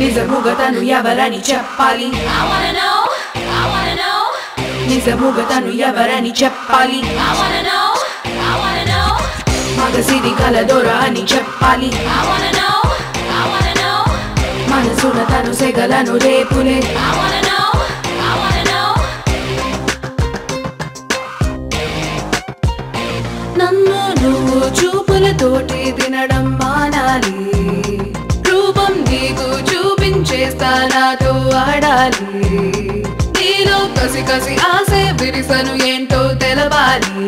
నిజముగా తను ఎవరని చెప్పాలి? నిజముగా తను ఎవరని చెప్పాలి? మగసిది కల దొర అని చెప్పాలి. మనసున తను సెగలను రేపులే. చూపించేస్తా నాతో ఆడాలి. నీలో కసి కసి ఆసే విరిసను ఏంటో తెలవాలి.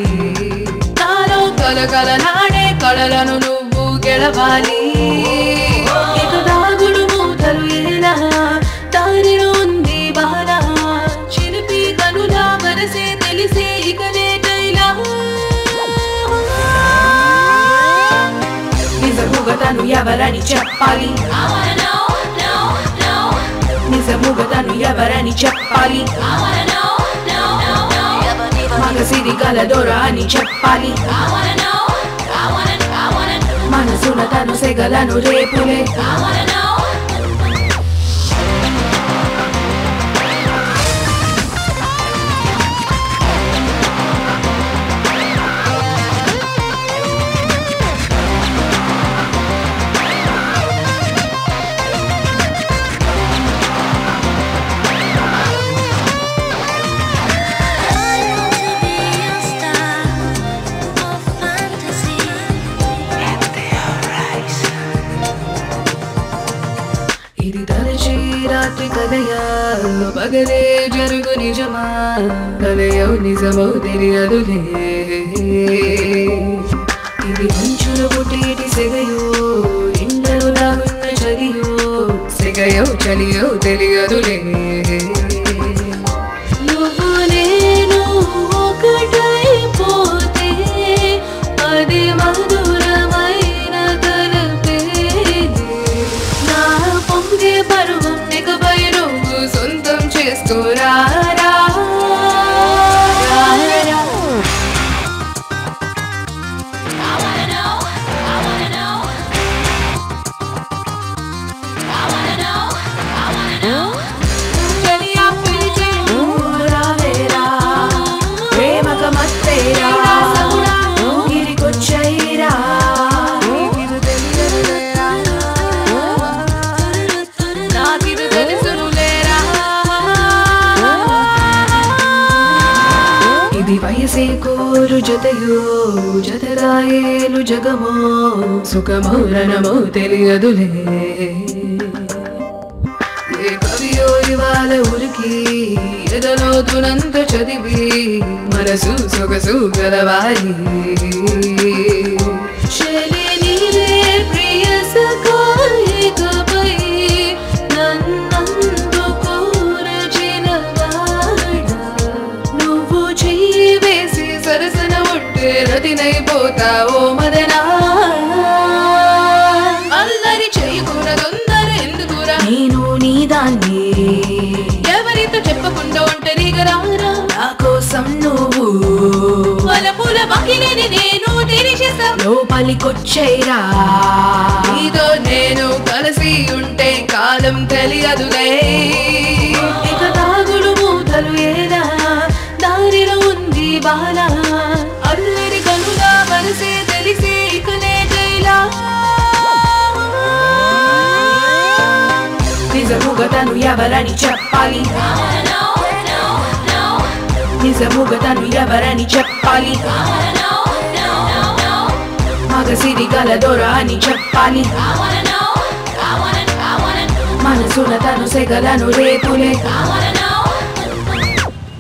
నాలో కలకల నాడే కళలను నువ్వు గెలవాలి. ఇక దాగుడు మూతలు ఎలా దారిలో ఉంది బాల చిలిపి కనులా మనసే తెలిసే ఇకనే తైలా నిజముగా తను ఎవరని చెప్పాలి. నిజముగా తను ఎవరని చెప్పాలి. I wanna కలదొర అని చెప్పాలి. మనసున తను సెగలను రేపులే. ఇది తలచి రాత్రి కలయా. పగలే జరుగు నిజమా. కలయవు నిజమవు తెలియదులే ఇది మంచులో పుట్టేటి సెగయో. ఎండలు నాగున్న చలియో. సెగయో చలియో తెలియదులే ఇది వయసే కోరు జతయో జతరాయేలు జగమో సుఖమో రణమో తెలియదులే. ఏ కవియో ఇవాళ ఉరికి ఎదలోతునంత చదివి మనసు సొగసు గలవాలి చెలి రతినైపోతావో మదనా? అల్లరి చేయకూడదొందర ఎందుకురా? నేను నీ దాన్ని ఎవరితో చెప్పకుండా ఒంటరిగా రారా? నా కోసం నువ్వు. బకిలిని నేను తెరిచేసా లోపలికొచ్చేరా నీతో నేను కలిసి ఉంటే కాలం తెలియదులే. తను ఎవరని చెప్పాలి I wanna know, no, no, no. మగసిరి గలదొర అని చెప్పాలి I wanna know, I wanna, I wanna, మనసున తను సెగలను రేపులే I wanna know.